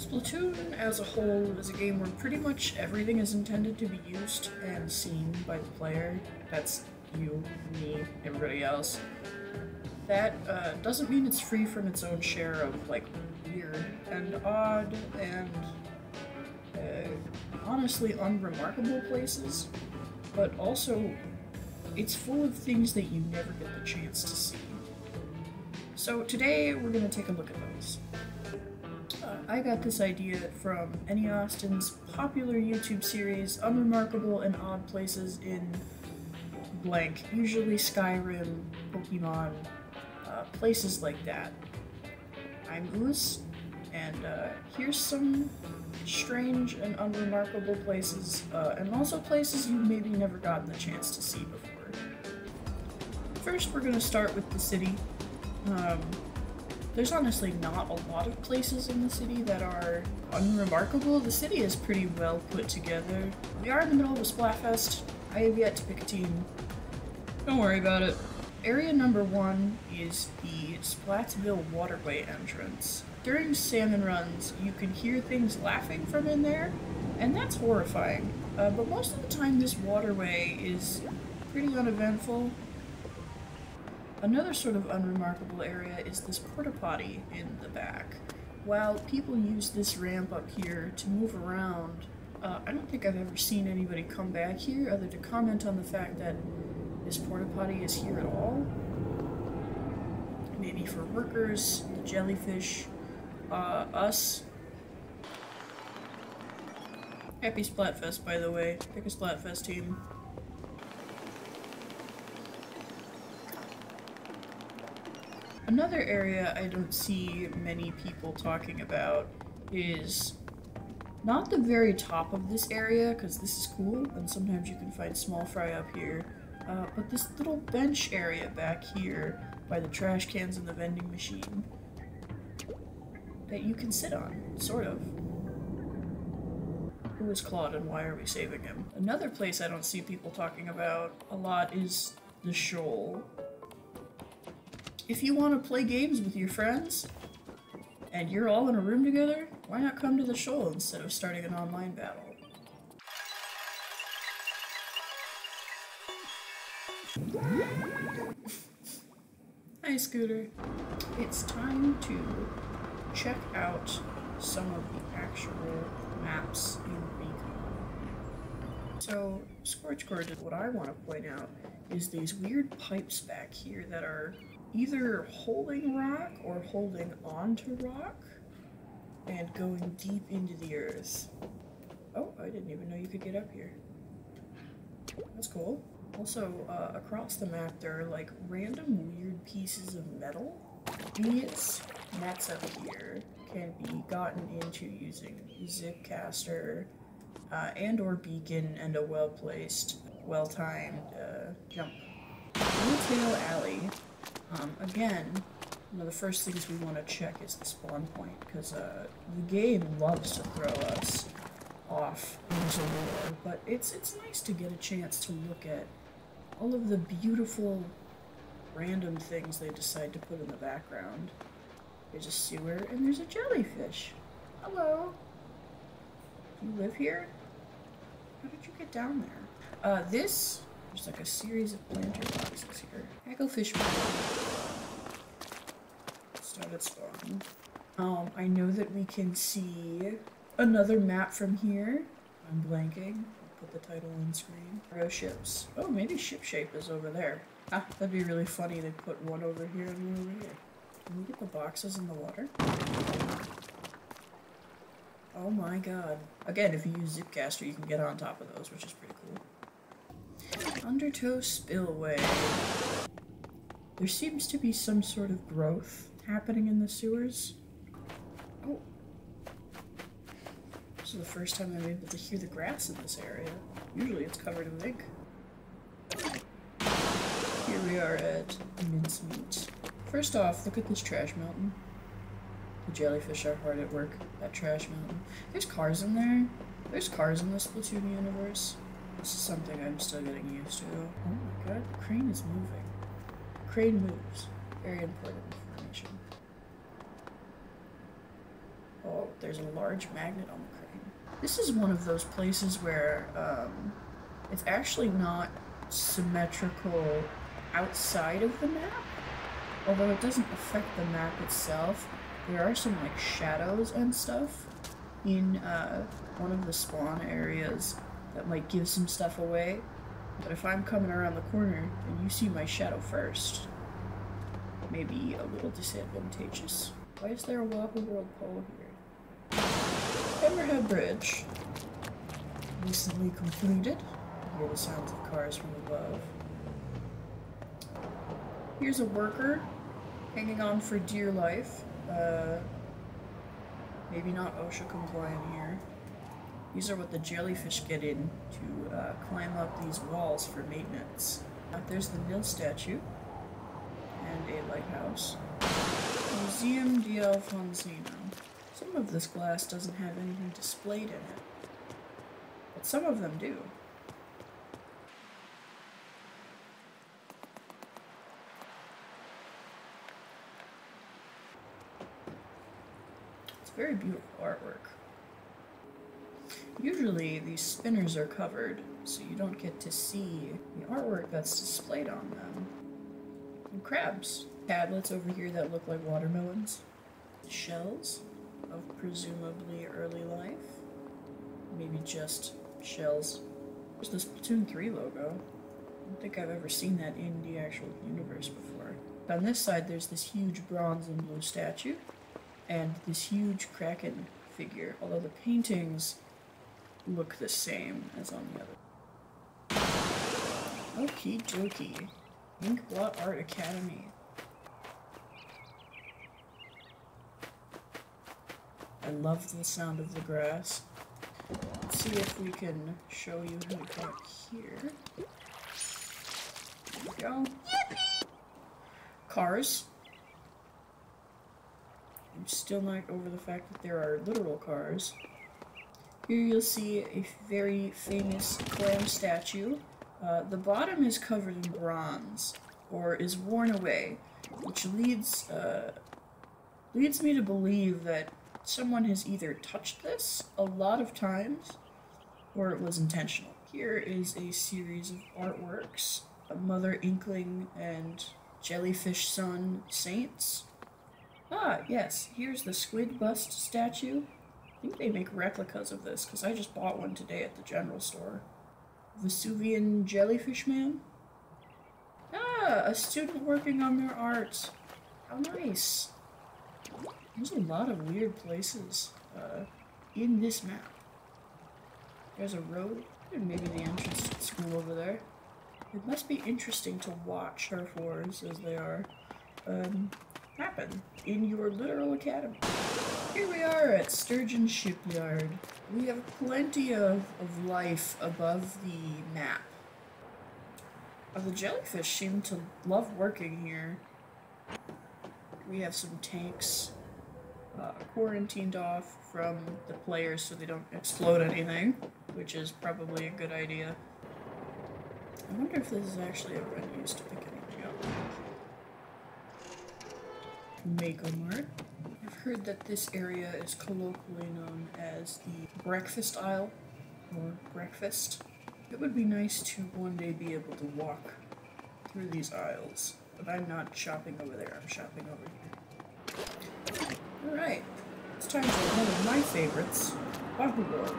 Splatoon as a whole is a game where pretty much everything is intended to be used and seen by the player. That's you, me, everybody else. That uh, doesn't mean it's free from its own share of like weird and odd and uh, honestly unremarkable places, but also it's full of things that you never get the chance to see. So today we're going to take a look at those. I got this idea from Any Austin's popular YouTube series, Unremarkable and Odd Places in blank, usually Skyrim, Pokemon, uh, places like that. I'm Ooze, and uh, here's some strange and unremarkable places, uh, and also places you've maybe never gotten the chance to see before. First, we're going to start with the city. Um, there's honestly not a lot of places in the city that are unremarkable. The city is pretty well put together. We are in the middle of a Splatfest. I have yet to pick a team. Don't worry about it. Area number one is the Splatsville waterway entrance. During salmon runs, you can hear things laughing from in there, and that's horrifying. Uh, but most of the time, this waterway is pretty uneventful. Another sort of unremarkable area is this porta potty in the back. While people use this ramp up here to move around, uh, I don't think I've ever seen anybody come back here other to comment on the fact that this porta potty is here at all. Maybe for workers, the jellyfish, uh, us. Happy Splatfest, by the way. Pick a Splatfest team. Another area I don't see many people talking about is not the very top of this area, because this is cool, and sometimes you can find small fry up here, uh, but this little bench area back here by the trash cans and the vending machine that you can sit on, sort of. Who is Claude and why are we saving him? Another place I don't see people talking about a lot is the shoal. If you want to play games with your friends, and you're all in a room together, why not come to the shoal instead of starting an online battle? Hi, Scooter. It's time to check out some of the actual maps in Recon. So, Scorch Gorge, what I want to point out is these weird pipes back here that are either holding rock or holding onto rock and going deep into the earth. Oh, I didn't even know you could get up here. That's cool. Also, uh, across the map there are like random weird pieces of metal. These nets up here can be gotten into using Zipcaster uh, and or beacon and a well-placed, well-timed uh, jump. Tail Alley um, again, one of the first things we want to check is the spawn point, because uh, the game loves to throw us off into war, but it's, it's nice to get a chance to look at all of the beautiful random things they decide to put in the background. There's a sewer, and there's a jellyfish. Hello. You live here? How did you get down there? Uh, this there's like a series of planter boxes here. Hagglefish started spawning. Um, I know that we can see another map from here. I'm blanking. I'll put the title on screen. Row ships. Oh, maybe Shipshape is over there. Ah, that'd be really funny. to put one over here and one over here. Can we get the boxes in the water? Oh my god. Again, if you use Zipcaster, you can get on top of those, which is pretty cool. Undertow Spillway. There seems to be some sort of growth happening in the sewers. Oh. This is the first time I'm able to hear the grass in this area. Usually it's covered in ink. Here we are at Mincemaw. First off, look at this trash mountain. The jellyfish are hard at work. at trash mountain. There's cars in there. There's cars in the Splatoon universe. This is something I'm still getting used to. Oh my god, the crane is moving. The crane moves. Very important information. Oh, there's a large magnet on the crane. This is one of those places where um, it's actually not symmetrical outside of the map. Although it doesn't affect the map itself, there are some like shadows and stuff in uh, one of the spawn areas that might give some stuff away. But if I'm coming around the corner and you see my shadow first, maybe a little disadvantageous. Why is there a Wobble World pole here? Hammerhead Bridge. Recently completed. Hear the sounds of cars from above. Here's a worker hanging on for dear life. Uh, maybe not OSHA compliant here. These are what the jellyfish get in to uh, climb up these walls for maintenance. Uh, there's the Nil statue and a lighthouse. Museum d'Alfonsino. Some of this glass doesn't have anything displayed in it, but some of them do. It's very beautiful artwork. Usually these spinners are covered, so you don't get to see the artwork that's displayed on them. And crabs. Tablets over here that look like watermelons. Shells of presumably early life. Maybe just shells. There's the Splatoon 3 logo. I don't think I've ever seen that in the actual universe before. On this side, there's this huge bronze and blue statue, and this huge kraken figure, although the paintings look the same as on the other. Okie dokie. Inkblot Art Academy. I love the sound of the grass. Let's see if we can show you how to get here. There we go. Yippee! Cars. I'm still not over the fact that there are literal cars. Here you'll see a very famous clam statue. Uh, the bottom is covered in bronze, or is worn away, which leads uh, leads me to believe that someone has either touched this a lot of times, or it was intentional. Here is a series of artworks. A Mother Inkling and Jellyfish Sun Saints. Ah, yes, here's the squid bust statue. I think they make replicas of this, because I just bought one today at the general store. Vesuvian Jellyfish Man? Ah, a student working on their art. How nice. There's a lot of weird places uh, in this map. There's a road, and maybe the entrance to the school over there. It must be interesting to watch Turf Wars as they are um, happen in your literal academy. Here we are at Sturgeon Shipyard. We have plenty of, of life above the map. Uh, the jellyfish seem to love working here. We have some tanks uh, quarantined off from the players so they don't explode anything, which is probably a good idea. I wonder if this is actually a run used to pick anything up. MakoMart. I've heard that this area is colloquially known as the breakfast aisle, or breakfast. It would be nice to one day be able to walk through these aisles, but I'm not shopping over there, I'm shopping over here. Alright, it's time for one of my favorites, Wahoo World.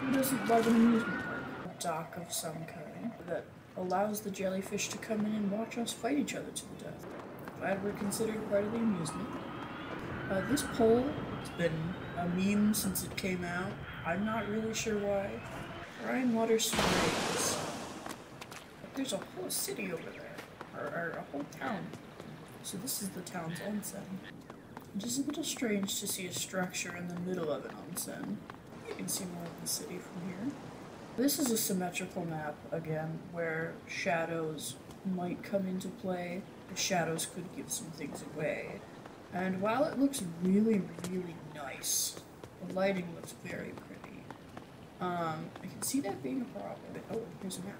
Who doesn't love an amusement park? A dock of some kind that allows the jellyfish to come in and watch us fight each other to the death. Glad we're considered part of the amusement. Uh, this pole has been a meme since it came out. I'm not really sure why. Brinewater Springs. There's a whole city over there, or, or a whole town. So this is the town's onsen. It is a little strange to see a structure in the middle of an onsen. You can see more of the city from here. This is a symmetrical map, again, where shadows might come into play. The shadows could give some things away. And while it looks really, really nice, the lighting looks very pretty. Um, I can see that being a problem. Oh, here's a map.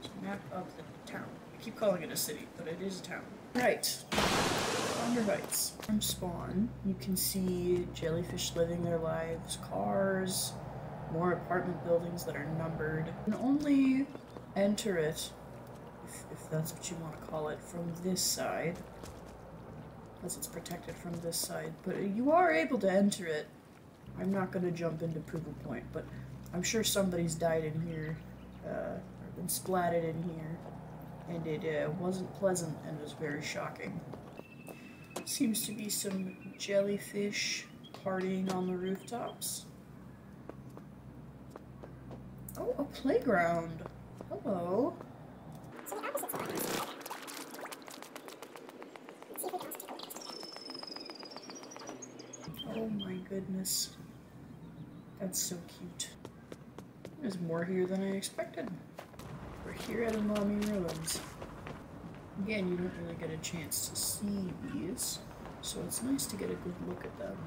There's a map of the town. I keep calling it a city, but it is a town. Right. Flounder Heights. From spawn, you can see jellyfish living their lives, cars, more apartment buildings that are numbered. You can only enter it, if, if that's what you want to call it, from this side. As it's protected from this side. But you are able to enter it. I'm not going to jump into a point, but I'm sure somebody's died in here, uh, or been splatted in here, and it uh, wasn't pleasant and was very shocking. Seems to be some jellyfish partying on the rooftops. Oh, a playground. Hello. Oh my goodness. That's so cute. There's more here than I expected. We're here at Um'ami Ruins. Again, you don't really get a chance to see these, so it's nice to get a good look at them.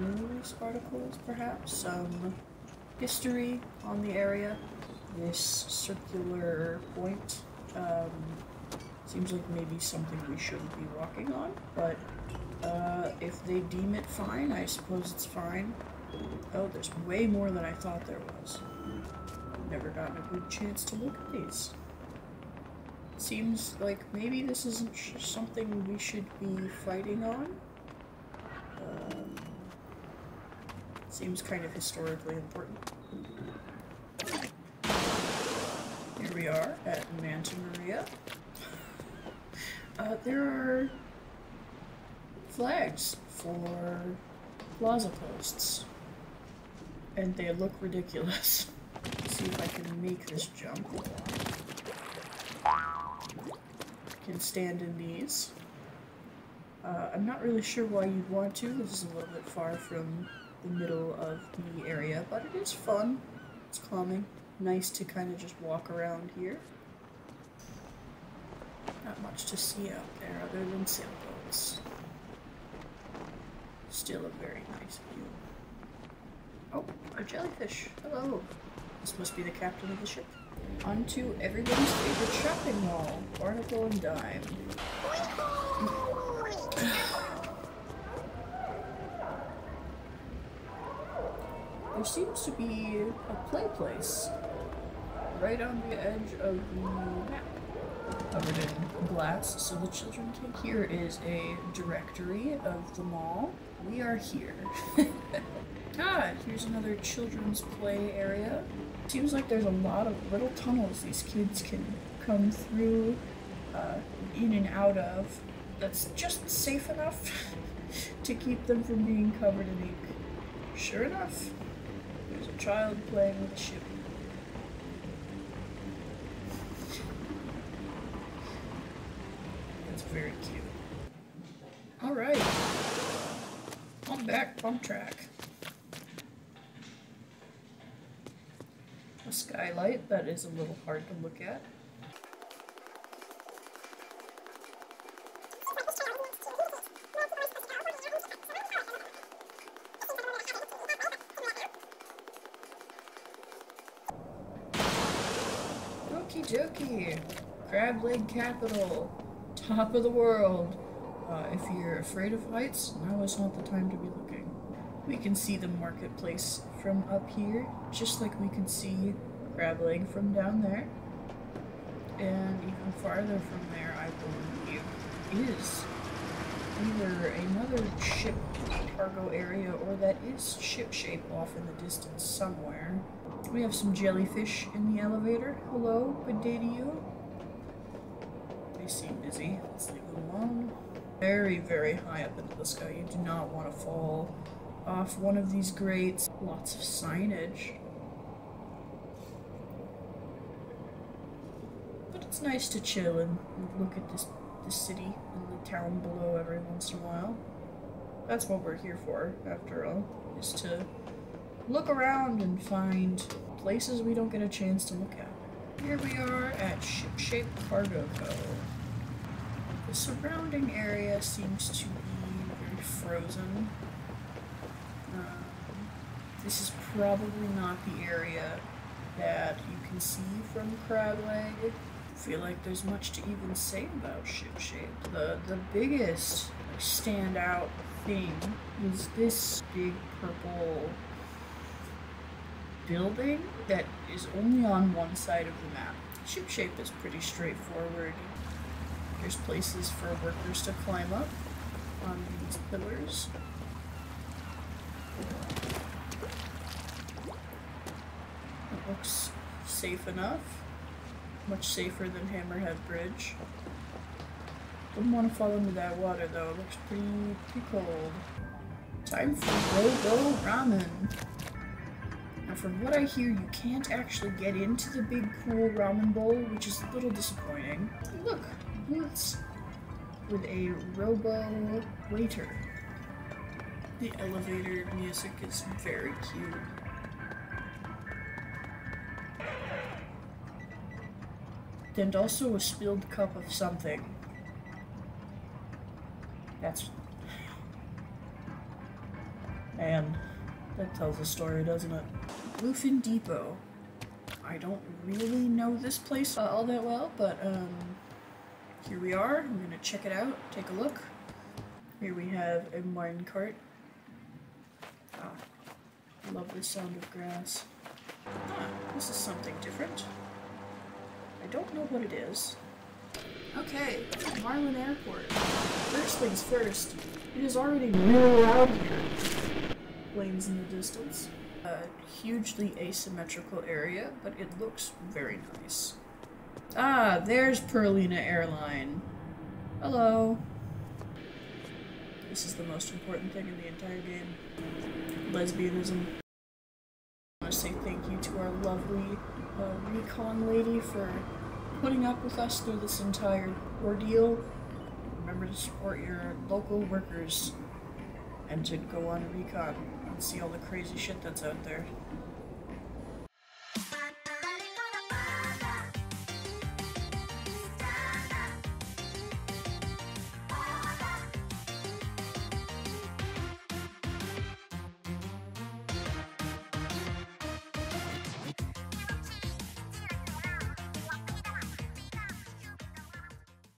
News articles, perhaps? Some history on the area. This circular point um, seems like maybe something we shouldn't be walking on, but uh, if they deem it fine, I suppose it's fine. Oh, there's way more than I thought there was. Never gotten a good chance to look at these. Seems like maybe this isn't something we should be fighting on. Um, seems kind of historically important. Here we are at Manta Maria. Uh, there are flags for plaza posts and they look ridiculous. See if I can make this jump. Can stand in these. Uh, I'm not really sure why you'd want to. This is a little bit far from the middle of the area, but it is fun. It's calming. Nice to kind of just walk around here. Not much to see out there other than sailboats. Still a very nice view. Oh, a jellyfish. Hello. This must be the captain of the ship. On to everybody's favorite shopping mall, Barnacle and Dime. there seems to be a play place right on the edge of the map, covered in glass so the children can. Here is a directory of the mall. We are here. Ah, here's another children's play area. Seems like there's a lot of little tunnels these kids can come through, uh, in and out of. That's just safe enough to keep them from being covered in ink. Sure enough, there's a child playing with a ship. That's very cute. Alright. On track. a skylight that is a little hard to look at. Okie dokie. Crableg Capital. Top of the world. Uh, if you're afraid of heights, now is not the time to be looking. We can see the marketplace from up here, just like we can see Crab from down there. And even farther from there, I believe, is either another ship cargo area or that is Shipshape off in the distance somewhere. We have some jellyfish in the elevator. Hello, good day to you. They seem busy. Let's leave them alone. Very, very high up into the sky. You do not want to fall off one of these grates. Lots of signage. But it's nice to chill and look at this, this city and the town below every once in a while. That's what we're here for, after all, is to look around and find places we don't get a chance to look at. Here we are at Shipshape Cargo Co. The surrounding area seems to be very frozen. Um, this is probably not the area that you can see from Crableg feel like there's much to even say about shipshape. The the biggest like, standout thing is this big purple building that is only on one side of the map. Shipshape is pretty straightforward. There's places for workers to climb up on these pillars. It looks safe enough. Much safer than Hammerhead Bridge. Wouldn't want to fall into that water though, it looks pretty, pretty cold. Time for Robo ROM-en. Now from what I hear, you can't actually get into the big cool ramen bowl, which is a little disappointing. Look, booths with a robo waiter. The elevator music is very cute. And also a spilled cup of something. That's... Man, that tells a story, doesn't it? Bluefin Depot. I don't really know this place all that well, but um, here we are. I'm gonna check it out, take a look. Here we have a mine cart. Ah, love the sound of grass. Ah, this is something different. I don't know what it is. Okay, Marlin Airport. First things first, it is already really loud here. Planes in the distance. A hugely asymmetrical area, but it looks very nice. Ah, there's Perlina Airline. Hello. This is the most important thing in the entire game. Lesbianism. I want to say thank you to our lovely uh, recon lady for putting up with us through this entire ordeal. Remember to support your local workers and to go on recon and see all the crazy shit that's out there.